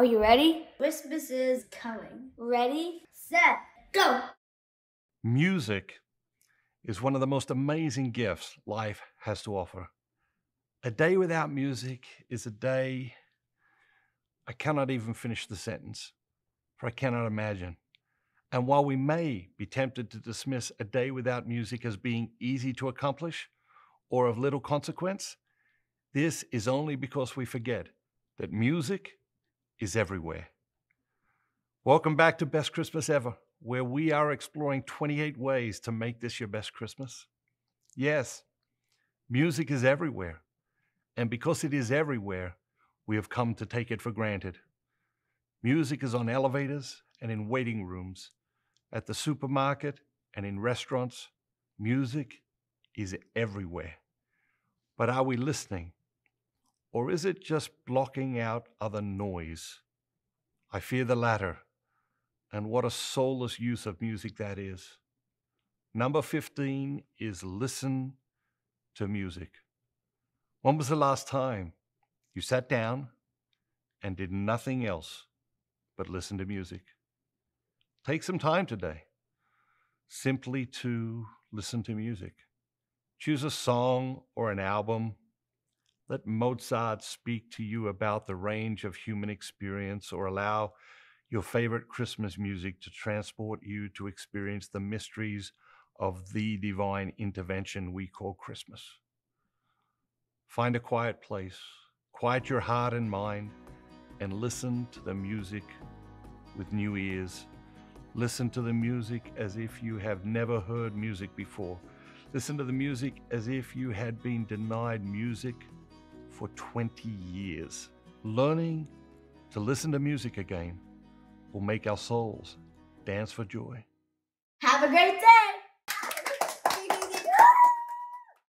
Are you ready? Christmas is coming. Ready? Set, go! Music is one of the most amazing gifts life has to offer. A day without music is a day I cannot even finish the sentence, for I cannot imagine. And while we may be tempted to dismiss a day without music as being easy to accomplish or of little consequence, this is only because we forget that music is everywhere. Welcome back to Best Christmas Ever, where we are exploring 28 ways to make this your best Christmas. Yes, music is everywhere. And because it is everywhere, we have come to take it for granted. Music is on elevators and in waiting rooms, at the supermarket and in restaurants. Music is everywhere. But are we listening? Or is it just blocking out other noise? I fear the latter. And what a soulless use of music that is. Number 15 is listen to music. When was the last time you sat down and did nothing else but listen to music? Take some time today simply to listen to music. Choose a song or an album. Let Mozart speak to you about the range of human experience or allow your favorite Christmas music to transport you to experience the mysteries of the divine intervention we call Christmas. Find a quiet place, quiet your heart and mind, and listen to the music with new ears. Listen to the music as if you have never heard music before. Listen to the music as if you had been denied music for 20 years. Learning to listen to music again will make our souls dance for joy. Have a great day!